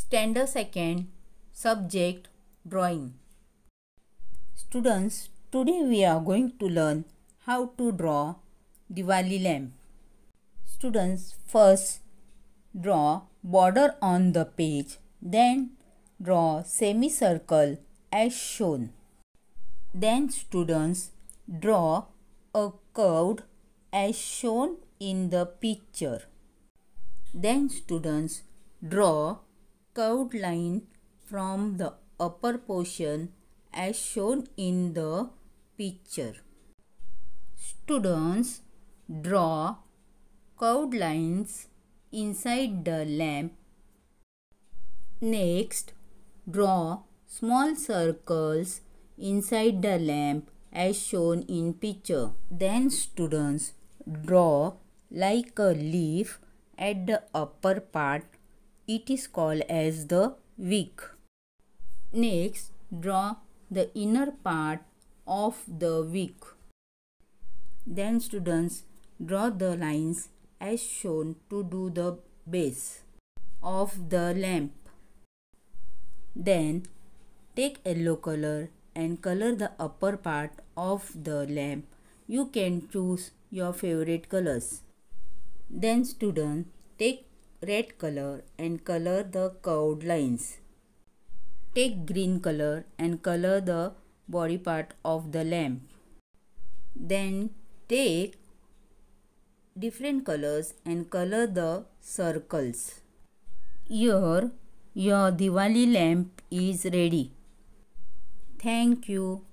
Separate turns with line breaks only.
Standard second subject drawing. Students, today we are going to learn how to draw Diwali lamp. Students, first draw border on the page, then draw semicircle as shown. Then students draw a curve as shown in the picture. Then students draw curved line from the upper portion as shown in the picture. Students draw curved lines inside the lamp. Next, draw small circles inside the lamp as shown in picture. Then students draw like a leaf at the upper part. It is called as the wick. Next, draw the inner part of the wick. Then students draw the lines as shown to do the base of the lamp. Then take yellow color and color the upper part of the lamp. You can choose your favorite colors. Then student take red color and color the curved lines. Take green color and color the body part of the lamp. Then take different colors and color the circles. Here your Diwali lamp is ready. Thank you.